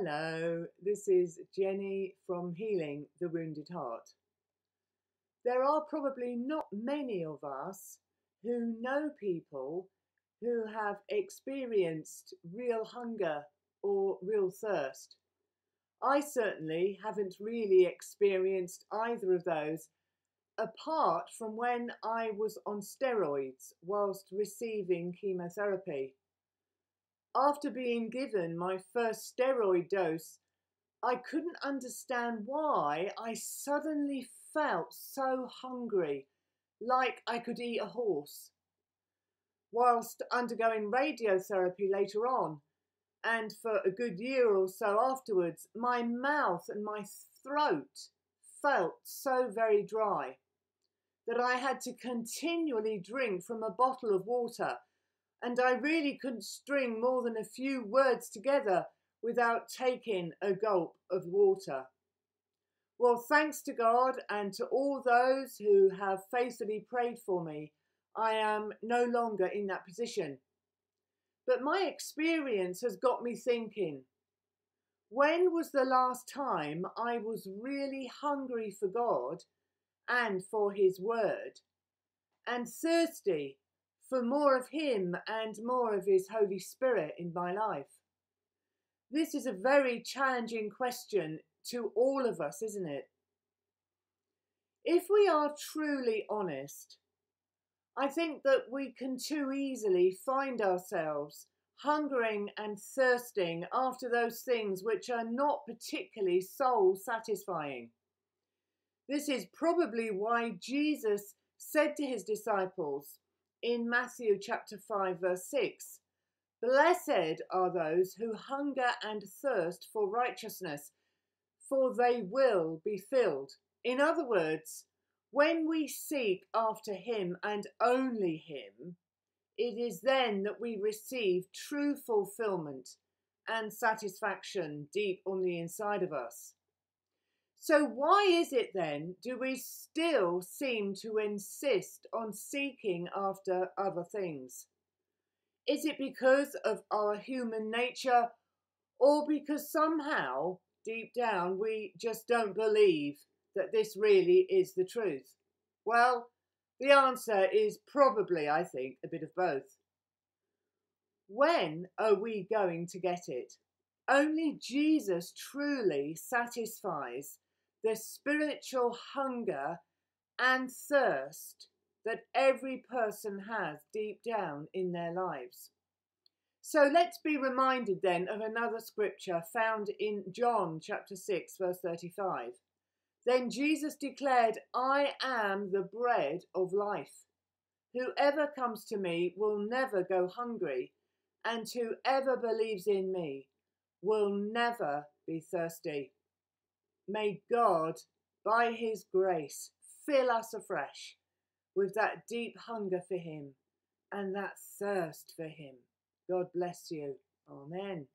Hello, this is Jenny from Healing the Wounded Heart. There are probably not many of us who know people who have experienced real hunger or real thirst. I certainly haven't really experienced either of those apart from when I was on steroids whilst receiving chemotherapy. After being given my first steroid dose, I couldn't understand why I suddenly felt so hungry, like I could eat a horse. Whilst undergoing radiotherapy later on, and for a good year or so afterwards, my mouth and my throat felt so very dry that I had to continually drink from a bottle of water and I really couldn't string more than a few words together without taking a gulp of water. Well, thanks to God and to all those who have faithfully prayed for me, I am no longer in that position. But my experience has got me thinking when was the last time I was really hungry for God and for His Word and thirsty for more of Him and more of His Holy Spirit in my life? This is a very challenging question to all of us, isn't it? If we are truly honest, I think that we can too easily find ourselves hungering and thirsting after those things which are not particularly soul satisfying. This is probably why Jesus said to his disciples, in Matthew chapter 5, verse 6 Blessed are those who hunger and thirst for righteousness, for they will be filled. In other words, when we seek after Him and only Him, it is then that we receive true fulfillment and satisfaction deep on the inside of us. So, why is it then do we still seem to insist on seeking after other things? Is it because of our human nature, or because somehow, deep down, we just don't believe that this really is the truth? Well, the answer is probably, I think, a bit of both. When are we going to get it? Only Jesus truly satisfies the spiritual hunger and thirst that every person has deep down in their lives. So let's be reminded then of another scripture found in John chapter 6, verse 35. Then Jesus declared, I am the bread of life. Whoever comes to me will never go hungry, and whoever believes in me will never be thirsty. May God, by His grace, fill us afresh with that deep hunger for Him and that thirst for Him. God bless you. Amen.